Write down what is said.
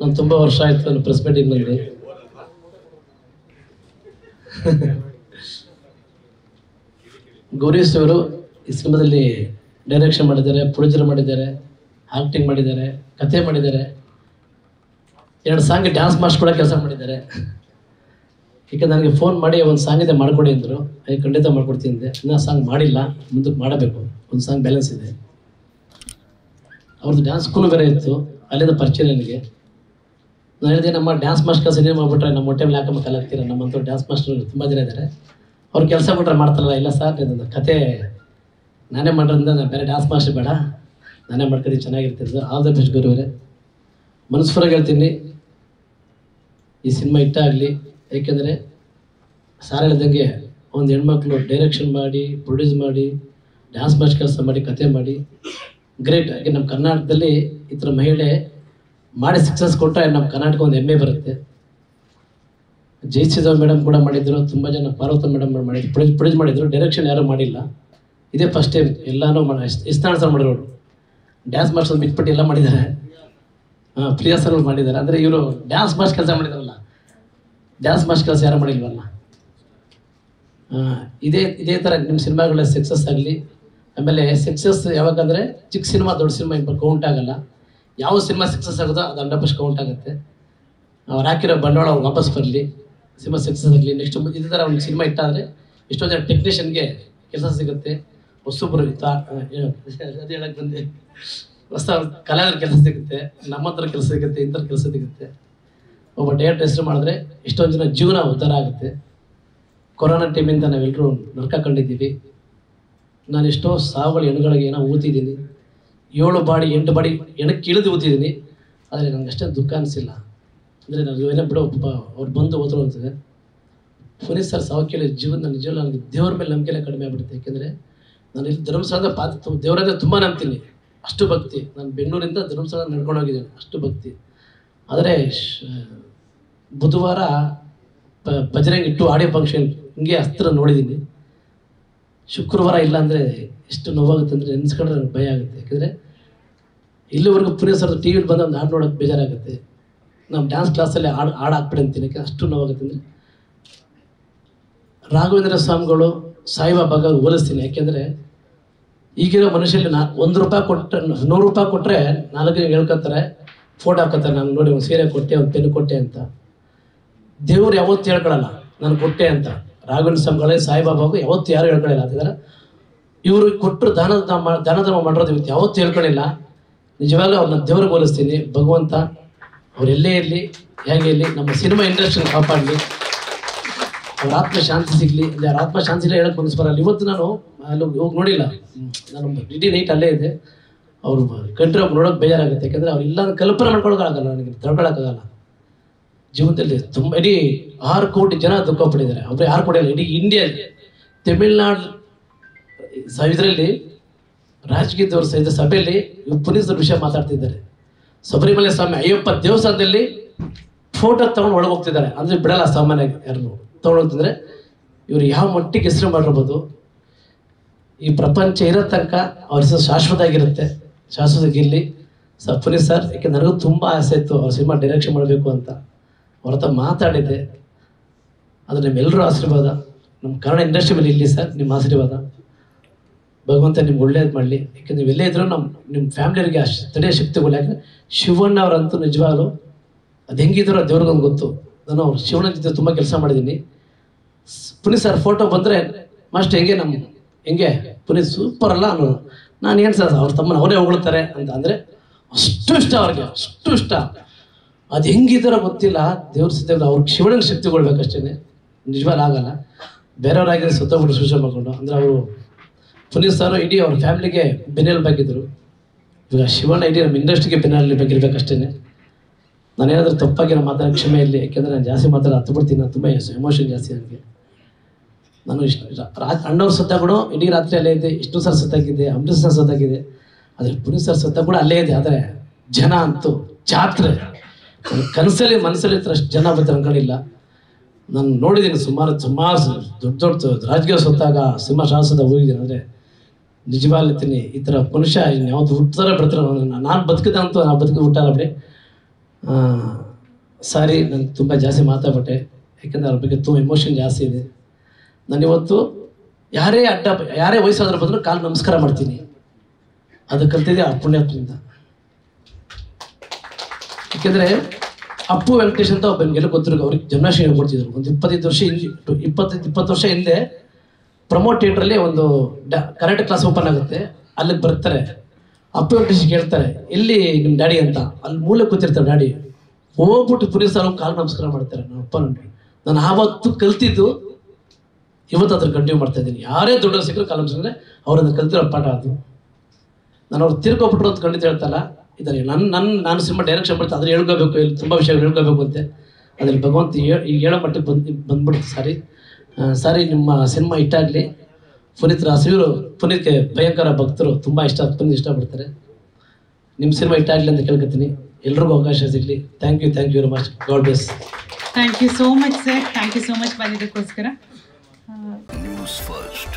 ನಾನು ತುಂಬ ವರ್ಷ ಆಯ್ತು, ನಾನು ಪ್ರೆಸ್ ಮೀಟಿಂಗ್ ಬಂದು ಗೌರೀಶ್ ಅವರು ಈ ಸಿನಿಮಾದಲ್ಲಿ ಡೈರೆಕ್ಷನ್ ಮಾಡಿದ್ದಾರೆ, ಪ್ರೊಡ್ಯೂಸರ್ ಮಾಡಿದ್ದಾರೆ ಆಕ್ಟಿಂಗ್ ಮಾಡಿದ್ದಾರೆ ಕಥೆ ಮಾಡಿದ್ದಾರೆ. ಎರಡು ಸಾಂಗ್ ಡ್ಯಾನ್ಸ್ ಮಾಸ್ಟರ್ ಕೂಡ ಕೆಲಸ ಮಾಡಿದ್ದಾರೆ. ಈಗ ನನಗೆ ಫೋನ್ ಮಾಡಿ ಒಂದು ಸಾಂಗ್ ಇದೆ ಮಾಡ್ಕೊಡಿ ಅಂದರು. ಅದಕ್ಕೆ ಖಂಡಿತ ಮಾಡ್ಕೊಡ್ತೀನಿ ಇನ್ನೂ ಸಾಂಗ್ ಮಾಡಿಲ್ಲ ಮುಂದಕ್ಕೆ ಮಾಡಬೇಕು. ಒಂದು ಸಾಂಗ್ ಬ್ಯಾಲೆನ್ಸ್ ಇದೆ. ಅವ್ರದ್ದು ಡ್ಯಾನ್ಸ್ ಸ್ಕೂಲ್ ಬೇರೆ ಇತ್ತು. ಅಲ್ಲಿಂದ ಪರಿಚಯ ನನಗೆ. ನಾನು ಹೇಳಿದೆ, ನಮ್ಮ ಡ್ಯಾನ್ಸ್ ಮಾಸ್ಟರ್ ಸಿನಿಮಾ ಮಾಡ್ಬಿಟ್ರೆ ನಮ್ಮ ಹೊಟ್ಟೆ ಮೇಲೆ ಹಾಕಮ್ಮ ಕಲಾಕ್ತೀರ ನಮ್ಮಂಥ ಡ್ಯಾನ್ಸ್ ಮಾಸ್ಟರ್ ತುಂಬ ಜನ ಇದ್ದಾರೆ ಅವ್ರು ಕೆಲಸ ಬಿಟ್ರೆ ಮಾಡ್ತಾರಲ್ಲ, ಇಲ್ಲ ಸರ್ ನನ್ನ ಕತೆ ನಾನೇ ಮಾಡೋದ್ರಿಂದ ನಾನು ಬೇರೆ ಡ್ಯಾನ್ಸ್ ಮಾಸ್ಟರ್ ಬೇಡ. ನಾನೇ ಮಾಡ್ಕೊಂಡು ಚೆನ್ನಾಗಿರ್ತಿದ್ದು ಆಲ್ ದ ಬೆಸ್ಟ್ ಗುರುವರೇ. ಮನಸ್ಫುರಾಗಿ ಹೇಳ್ತೀನಿ. ಈ ಸಿನಿಮಾ ಇಟ್ಟಾಗಲಿ ಏಕೆಂದರೆ ಸಾರ್ ಹೇಳ್ದಂಗೆ ಒಂದು ಹೆಣ್ಮಕ್ಳು ಡೈರೆಕ್ಷನ್ ಮಾಡಿ ಪ್ರೊಡ್ಯೂಸ್ ಮಾಡಿ ಡ್ಯಾನ್ಸ್ ಮಾಸ್ಟರ್ ಕೆಲಸ ಮಾಡಿ ಕತೆ ಮಾಡಿ ಗ್ರೇಟ್ ಹಾಗೆ ನಮ್ಮ ಕರ್ನಾಟಕದಲ್ಲಿ ಈ ಥರ ಮಹಿಳೆ ಮಾಡಿ ಸಕ್ಸಸ್ ಕೊಟ್ಟರೆ ನಮ್ಮ ಕರ್ನಾಟಕ ಒಂದು ಹೆಮ್ಮೆ ಬರುತ್ತೆ. ಜಯಸಿದ ಮೇಡಮ್ ಕೂಡ ಮಾಡಿದ್ರು, ತುಂಬ ಜನ ಪಾರ್ವತ ಮೇಡಮ್ ಮಾಡಿದ್ರು ಪ್ರೊಡ್ಯೂಸ್ ಪ್ರೊಡ್ಯೂಸ್ ಮಾಡಿದ್ರು ಡೈರೆಕ್ಷನ್ ಯಾರೂ ಮಾಡಿಲ್ಲ. ಇದೇ ಫಸ್ಟ್ ಟೈಮ್ ಎಲ್ಲಾನು ಇಸ್ತಾನ ಸರ್ ಮಾಡಿರೋರು. ಡ್ಯಾನ್ಸ್ ಮಾಸ್ಟರ್ ಬಿಟ್ಬಿಟ್ಟು ಎಲ್ಲ ಮಾಡಿದ್ದಾರೆ. ಹಾಂ, ಪ್ರಿಯಾ ಸರ್ ಮಾಡಿದ್ದಾರೆ. ಅಂದರೆ ಇವರು ಡ್ಯಾನ್ಸ್ ಮಾಸ್ಟರ್ ಕೆಲಸ ಮಾಡಿದಾರಲ್ಲ. ಡ್ಯಾನ್ಸ್ ಮಾಸ್ಟರ್ ಕೆಲಸ ಯಾರು ಮಾಡಿಲ್ವಲ್ಲ. ಇದೇ ಇದೇ ಥರ ನಿಮ್ಮ ಸಿನಿಮಾಗಳ ಸಕ್ಸಸ್ ಆಗಲಿ. ಆಮೇಲೆ ಸಕ್ಸಸ್ ಯಾವಾಗಂದರೆ ಚಿಕ್ಕ ಸಿನಿಮಾ ದೊಡ್ಡ ಸಿನಿಮಾ ಇಂಪ ಕೌಂಟ್ ಆಗಲ್ಲ. ಯಾವ ಸಿನಿಮಾ ಸಕ್ಸಸ್ ಆಗುತ್ತೋ ಅದು ಹಂಡ್ರೆಡ್ ಕೌಂಟ್ ಆಗುತ್ತೆ. ಅವ್ರು ಹಾಕಿರೋ ಬಂಡವಾಳ ಅವ್ರು ವಾಪಸ್ ಬರಲಿ. ಸಿನಿಮಾ ಸಕ್ಸಸ್ ಆಗಲಿ. ನೆಕ್ಸ್ಟ್ ಇದೇ ಥರ ಒಂದು ಸಿನಿಮಾ ಇಟ್ಟಾದರೆ ಎಷ್ಟೋ ಜನ ಟೆಕ್ನಿಷಿಯನ್ಗೆ ಕೆಲಸ ಸಿಗುತ್ತೆ. ಹೊಸಬ್ರು ತಾ ಅದು ಹೇಳಕ್ಕೆ ಬಂದೆ. ಹೊಸ ಕಲಾವಿದ್ರ ಕೆಲಸ ಸಿಗುತ್ತೆ. ನಮ್ಮ ಹತ್ರ ಕೆಲಸ ಸಿಗುತ್ತೆ ಇಂಥರ ಕೆಲಸ ಸಿಗುತ್ತೆ. ಒಬ್ಬ ಡೇಟ್ ಹೆಸರು ಮಾಡಿದ್ರೆ ಎಷ್ಟೊಂದು ಜನ ಜೀವನ ಉದ್ಧಾರ ಆಗುತ್ತೆ. ಕೊರೋನಾ ಟೈಮಿಂದ ನಾವೆಲ್ಲರೂ ನರ್ಕ ಕಂಡಿದ್ದೀವಿ. ನಾನು ಎಷ್ಟೋ ಏನೋ ಊತಿದ್ದೀನಿ ಏಳು ಬಾಡಿ, ಎಂಟು ಬಾಡಿ ಎಣಕ್ಕೆ ಇಳಿದು ಓದಿದ್ದೀನಿ ಆದರೆ ನನಗೆ ಅಷ್ಟೇ ದುಃಖ ಅನಿಸಿಲ್ಲ. ಅಂದರೆ ನಾನು ಏನೋ ಬಿಡೋ ಅವ್ರು ಬಂದು ಓದ್ರು ಅಂತಿದೆ. ಪುನೀತ್ ಸರ್ ಸಾವು ಕೇಳಿ ಜೀವನ ನಿಜವಲ್ಲ ನನಗೆ ದೇವ್ರ ಮೇಲೆ ನಂಬಿಕೆಲ್ಲ ಕಡಿಮೆ ಆಗ್ಬಿಡುತ್ತೆ. ಯಾಕೆಂದರೆ ನಾನು ಇಲ್ಲಿ ಧರ್ಮಸ್ಥಳದ ಪಾತ್ರ ದೇವರಂದ್ರೆ ತುಂಬ ನಂಬ್ತೀನಿ. ಅಷ್ಟು ಭಕ್ತಿ. ನಾನು ಬೆಂಗಳೂರಿಂದ ಧರ್ಮಸ್ಥಳ ನಡ್ಕೊಂಡು ಹೋಗಿದ್ದೇನೆ. ಅಷ್ಟು ಭಕ್ತಿ. ಆದರೆ ಬುಧವಾರ ಪ- ಭಜನೆಗೆ ಇಟ್ಟು ಆಡಿಯೋ ಫಂಕ್ಷನ್ ಹಿಂಗೆ ಅಸ್ತ್ರ ನೋಡಿದ್ದೀನಿ. ಶುಕ್ರವಾರ ಇಲ್ಲ ಅಂದರೆ ಎಷ್ಟು ನೋವಾಗುತ್ತೆ ಅಂದರೆ ನೆನೆಸ್ಕೊಂಡ್ರೆ ನನಗೆ ಭಯ ಆಗುತ್ತೆ. ಯಾಕೆಂದರೆ ಇಲ್ಲಿವರೆಗೂ ಪುನೀತ್ ಸರ್ ಟಿ ವಿಲಿ ಬಂದ ಒಂದು ಹಾಡು ನೋಡೋಕ್ಕೆ ಬೇಜಾರಾಗುತ್ತೆ. ನಮ್ಮ ಡ್ಯಾನ್ಸ್ ಕ್ಲಾಸಲ್ಲಿ ಹಾಡು ಹಾಡು ಹಾಕ್ಬಿಡಿ ಅಷ್ಟು ನೋವಾಗುತ್ತೆ ಅಂದರೆ ರಾಘವೇಂದ್ರ ಸ್ವಾಮಿಗಳು ಸಾಯಿಬಾಬಾಗ ಹೋಲಿಸ್ತೀನಿ. ಯಾಕೆಂದರೆ ಈಗಿರೋ ಮನುಷ್ಯಲ್ಲಿ ನಾ ಒಂದು ರೂಪಾಯಿ ಕೊಟ್ಟರೆ ನೂರು ರೂಪಾಯಿ ಕೊಟ್ಟರೆ ನಾಲ್ಕು ಹೇಳ್ಕೊತಾರೆ ಫೋಟೋ ಹಾಕೋತಾರೆ ನಾನು ನೋಡಿ ಒಂದು ಸೀರೆ ಕೊಟ್ಟೆ, ಒಂದು ಪೆನ್ ಕೊಟ್ಟೆ ಅಂತ. ದೇವ್ರು ಯಾವತ್ತು ಹೇಳ್ಕೊಳಲ್ಲ, ನಾನು ಕೊಟ್ಟೆ ಅಂತ. ರಾಘವೇಂದ್ರ ಸ್ವಾಮಿಗಳೇ ಸಾಯಿಬಾಬಾಗೂ ಯಾವತ್ತು ಯಾರು ಹೇಳ್ಕೊಳ್ಳಿಲ್ಲ ಅಂತಂದ್ರೆ ಇವರು ಕೊಟ್ಟರು ದಾನ ದಾನ ಧರ್ಮ ಮಾಡಿರೋದು ಇವತ್ತು ಯಾವತ್ತೂ ಹೇಳ್ಕೊಳ್ಳಿಲ್ಲ ನಿಜವಾಗ್ಲೂ ಅವ್ರನ್ನ ದೇವ್ರಿಗೆ ಬೋಲಿಸ್ತೀನಿ ಭಗವಂತ ಅವರೆಲ್ಲೇ ಇರಲಿ, ಹೇಗೆ ಇರಲಿ, ನಮ್ಮ ಸಿನಿಮಾ ಇಂಡಸ್ಟ್ರಿನ ಕಾಪಾಡಲಿ. ಅವ್ರ ಆತ್ಮ ಶಾಂತಿ ಸಿಗಲಿ ಅವ್ರ ಆತ್ಮ ಶಾಂತಿ ಇಲ್ಲ ಹೇಳಕ್ಕೆ ಬರಲ್ಲ ಇವತ್ತು ನಾನು, ಅಲ್ಲಿ ಹೋಗಿ ನೋಡಿಲ್ಲ. ನಾನು ಇಡೀ ನೈಟ್ ಅಲ್ಲೇ ಇದೆ ಅವ್ರು ಕಂಟ್ರಿ ಅವ್ರು ನೋಡೋಕೆ ಬೇಜಾರಾಗುತ್ತೆ. ಯಾಕಂದರೆ ಅವ್ರು ಇಲ್ಲ ಕಲ್ಪನೆ ಮಾಡ್ಕೊಳಕ್ಕಾಗಲ್ಲ ನನಗೆ, ತಡ್ಕೊಳಕ್ಕಾಗಲ್ಲ. ಜೀವನದಲ್ಲಿ ತುಂಬ, ಇಡೀ ಆರು ಕೋಟಿ ಜನ ದುಃಖ ಪಡಿದ್ದಾರೆ ಒಬ್ಬರೇ ಆರು ಕೋಟಿ ಅಲ್ಲ, ಇಡೀ ಇಂಡಿಯಾ ತಮಿಳ್ನಾಡು ಇದರಲ್ಲಿ ರಾಜಕೀಯದವ್ರ ಸಹಿತ ಸಭೆಯಲ್ಲಿ ಪುನೀಸರ ವಿಷಯ ಮಾತಾಡ್ತಿದ್ದಾರೆ. ಶಬರಿಮಲೆ ಸ್ವಾಮಿ ಅಯ್ಯಪ್ಪ ದೇವಸ್ಥಾನದಲ್ಲಿ ಫೋಟೋ ತಗೊಂಡು ಒಳಗೆ ಹೋಗ್ತಿದ್ದಾರೆ. ಅಂದರೆ ಬಿಡಲ್ಲ ಸಾಮಾನ್ಯ ಯಾರು ತಗೊಂಡು ಹೋಗ್ತಿದ್ರೆ ಇವರು ಯಾವ ಮಟ್ಟಿಗೆ ಹೆಸರು ಮಾಡಿರ್ಬೋದು. ಈ ಪ್ರಪಂಚ ಇರೋ ತನಕ ಅವ್ರ ಹೆಸರು ಶಾಶ್ವತ ಆಗಿರುತ್ತೆ. ಶಾಶ್ವತಗಿರಲಿ ಸರ್ ಪುನೀತ್ ಸರ್, ಯಾಕೆ ನನಗೂ ತುಂಬ ಆಸೆ ಇತ್ತು ಅವ್ರ ಸಿನಿಮಾ ಡೈರೆಕ್ಷನ್ ಮಾಡಬೇಕು ಅಂತ. ಅವ್ರ ಹತ್ರ ಮಾತಾಡಿದ್ದೆ. ಅದು ನಿಮ್ಮೆಲ್ಲರೂ ಆಶೀರ್ವಾದ. ನಮ್ಮ ಕನ್ನಡ ಇಂಡಸ್ಟ್ರಿ ಮೇಲೆ ಇಲ್ಲಿ ಸರ್, ನಿಮ್ಮ ಆಶೀರ್ವಾದ. ಭಗವಂತ ನಿಮ್ಗೆ ಒಳ್ಳೇದು ಮಾಡಲಿ. ಯಾಕಂದ್ರೆ ನೀವು ಎಲ್ಲೇ ಇದ್ರೂ ನಮ್ಮ ನಿಮ್ಮ ಫ್ಯಾಮಿಲಿಯರಿಗೆ ಅಷ್ಟು ತಡೆಯ ಶಕ್ತಿಗಳು ಯಾಕಂದ್ರೆ ಶಿವಣ್ಣ ಅವರಂತೂ ನಿಜವಾಗ್ಲು ಅದು ಹೆಂಗಿದ್ರು ದೇವ್ರಿಗೊಂದು ಗೊತ್ತು. ನಾನು ಅವ್ರು ಶಿವಣ್ಣ ಜೊತೆ ತುಂಬ ಕೆಲಸ ಮಾಡಿದ್ದೀನಿ ಪುನೀತ್ ಸರ್ ಫೋಟೋ ಬಂದರೆ ಮಾಸ್ಟ್ ಹೆಂಗೆ ನಮ್ಮ ಹೆಂಗೆ? ಪುನೀತ್ ಸೂಪರ್ ಅಲ್ಲ ಅನ್ನೋ ನಾನು ಏನು ಸರ್, ಅವ್ರ ತಮ್ಮನ ಅವರೇ ಹೊಗಳ್ತಾರೆ ಅಂತ ಅಂದರೆ ಅಷ್ಟು ಇಷ್ಟ ಅವ್ರಿಗೆ, ಅಷ್ಟು ಇಷ್ಟ. ಅದು ಹೆಂಗಿದಾರೋ ಗೊತ್ತಿಲ್ಲ. ದೇವ್ರ ಸಿದ್ಧ ಅವ್ರಿಗೆ ಶಿವಣ್ಣನ ಶಕ್ತಿ ಕೊಡ್ಬೇಕಷ್ಟೇ ನಿಜವಾಗ್ಲೂ ಆಗಲ್ಲ. ಬೇರೆಯವರಾಗಿದ್ರೆ ಸುತ್ತಮುತ್ತ ಸೂಚನೆ ಮಾಡಿಕೊಂಡು. ಅಂದರೆ ಅವರು ಪುನೀತ್ ಸರ್ ಇಡೀ ಅವ್ರ ಫ್ಯಾಮಿಲಿಗೆ ಬೆನ್ನೆಲ್ ಬೇಕಿದ್ರು ಇವಾಗ ಶಿವಣ್ಣ ಇಡೀ ನಮ್ಮ ಇಂಡಸ್ಟ್ರಿಗೆ ಬೇಕಿರ್ಬೇಕಷ್ಟೇ ನಾನೇನಾದ್ರೂ ತಪ್ಪಾಗಿ ನಾನು ಮಾತಾಡೋ ಕ್ಷಮೆ ಇರಲಿ, ಯಾಕೆಂದರೆ ನಾನು ಜಾಸ್ತಿ ಮಾತಾಡೋ ಹತ್ತು ಬಿಡ್ತೀನಿ ನಾನು ತುಂಬ ಎಮೋಷನ್ ಜಾಸ್ತಿ ನನಗೆ. ನಾನು ಇಷ್ಟು ರಾಜ್ ಅಣ್ಣವ್ರ ಸತ್ತ ಕೂಡ ಇಡೀ ರಾತ್ರಿ ಅಲ್ಲೇ ಇದೆ ಇಷ್ಟು ಸರ್ ಸತ್ತಾಗಿದೆ ಅಮೃತ್ ಸರ್ ಸತ್ತಾಗಿದೆ ಆದರೆ ಪುನೀತ್ ಸರ್ ಸತ್ತ ಕೂಡ ಅಲ್ಲೇ ಇದೆ ಆದರೆ ಜನ ಅಂತೂ ಜಾತ್ರೆ. ಕನಸಲ್ಲಿ ಮನಸ್ಸಲ್ಲಿ ಅಷ್ಟು ಜನ ಬರ್ತಾರೆ ಅನ್ಕೊಂಡಿಲ್ಲ. ನಾನು ನೋಡಿದ್ದೀನಿ ಸುಮಾರು ಸುಮಾರು ದೊಡ್ಡ ದೊಡ್ಡ ರಾಜಕೀಯ ಸತ್ತಾಗ ಸಿಂಹ ಶಾಸದ ಹೋಗಿದ್ದೀನಿ ಅಂದರೆ ನಿಜವಾಗ್ಲತ್ತೀನಿ ಈ ಥರ ಮನುಷ್ಯ ಯಾವ್ದು ಹುಟ್ಟಾರ ಬಿಡ್ತಾರೆ ನಾನು ಬದುಕಿದೆ ಅಂತೂ ನಾನು ಬದುಕಿ ಹುಟ್ಟಾರ ಬಿಡಿ. ಸಾರಿ, ನಾನು ತುಂಬ ಜಾಸ್ತಿ ಮಾತಾಡ್ಬಿಟ್ಟೆ. ಯಾಕೆಂದರೆ ಅವ್ರ ಬಗ್ಗೆ ತುಂಬ ಎಮೋಷನ್ ಜಾಸ್ತಿ ಇದೆ. ನಾನಿವತ್ತು ಯಾರೇ ಅಡ್ಡ ಯಾರೇ ವಯಸ್ಸಾದ್ರೂ ಬಂದರೂ ಕಾಲು ನಮಸ್ಕಾರ ಮಾಡ್ತೀನಿ. ಅದು ಕಲ್ತಿದೆ ಆ ಪುಣ್ಯಾತ್ಮದಿಂದ ಯಾಕೆಂದರೆ ಅಪ್ಪು ವೆಂಕಟೇಶ್ ಅಂತ ಒಬ್ಬ ನಿಮಗೆಲ್ಲ ಗೊತ್ತಿರೋ ಅವ್ರಿಗೆ ಜನ್ಮಾಷ್ಟಮಿ ಕೊಡ್ತಿದ್ರು ಒಂದು ಇಪ್ಪತ್ತೈದು ವರ್ಷ ಹಿಂದೆ ಇಪ್ಪತ್ತೈದು ಇಪ್ಪತ್ತು ವರ್ಷ ಹಿಂದೆ ಪ್ರಮೋಟ್ ಥಿಯೇಟ್ರಲ್ಲಿ ಒಂದು ಡ, ಕರಾಟೆ ಕ್ಲಾಸ್ ಓಪನ್ ಆಗುತ್ತೆ. ಅಲ್ಲಿಗೆ ಬರ್ತಾರೆ. ಅಪ್ಪ ಕೇಳ್ತಾರೆ, ಎಲ್ಲಿ ನಿಮ್ಮ ಡ್ಯಾಡಿ ಅಂತ? ಅಲ್ಲಿ ಮೂಲೆ ಕೂತಿರ್ತಾರೆ ಡ್ಯಾಡಿ. ಹೋಗ್ಬಿಟ್ಟು ಪುನೀತ್ ಸರ್ ಕಾಲು ನಮಸ್ಕಾರ ಮಾಡ್ತಾರೆ ನನ್ನ ಅಪ್ಪ ನಾನು ಆವತ್ತು ಕಲ್ತಿದ್ದು ಇವತ್ತು ಅದ್ರ ಕಂಟಿನ್ಯೂ ಮಾಡ್ತಾ ಇದ್ದೀನಿ. ಯಾರೇ ದೊಡ್ಡ ಸಿಕ್ಕರು ಕಾಲು ನಮಸ್ಕಾರ ಅವ್ರನ್ನ ಕಲ್ತಿರೋ ಪಾಠ ಅದು. ನಾನು ಅವ್ರು ತಿರ್ಕೊಬಿಟ್ರು ಅಂತ ಖಂಡಿತ ಹೇಳ್ತಲ್ಲ ಇದ್ದಾರೆ ನನ್ನ ನನ್ನ ನಾನು ಸಿನಿಮಾ ಡೈರೆಕ್ಷನ್ ಮಾಡ್ತಾ ಅದ್ರ ಹೇಳ್ಕೋಬೇಕು, ಇಲ್ಲಿ ತುಂಬ ವಿಷಯಗಳು ಹೇಳ್ಕೋಬೇಕು ಅಂತೆ. ಅದ್ರಲ್ಲಿ ಭಗವಂತ ಹೇಳೋ ಮಟ್ಟಕ್ಕೆ ಬಂದು ಬಂದ್ಬಿಡ್ತು ಸಾರಿ. ಸಾರಿ ನಿಮ್ಮ ಸಿನಿಮಾ ಇಟ್ಟಾಗಲಿ ಪುನೀತ್ ರಾಸಿಯವರು ಪುನೀತ್ಗೆ ಭಯಂಕರ ಭಕ್ತರು ತುಂಬ ಇಷ್ಟ ಪುನೀತ್ ಇಷ್ಟಪಡ್ತಾರೆ. ನಿಮ್ಮ ಸಿನಿಮಾ ಇಟ್ಟಾಗಲಿ ಅಂತ ಕೇಳ್ಕೊತೀನಿ. ಎಲ್ರಿಗೂ ಅವಕಾಶ ಸಿಗಲಿ. Thank you thank you very much god bless thank you so much sir thank you so much ಬಂದಿದ್ದಕ್ಕೋಸ್ಕರ. News first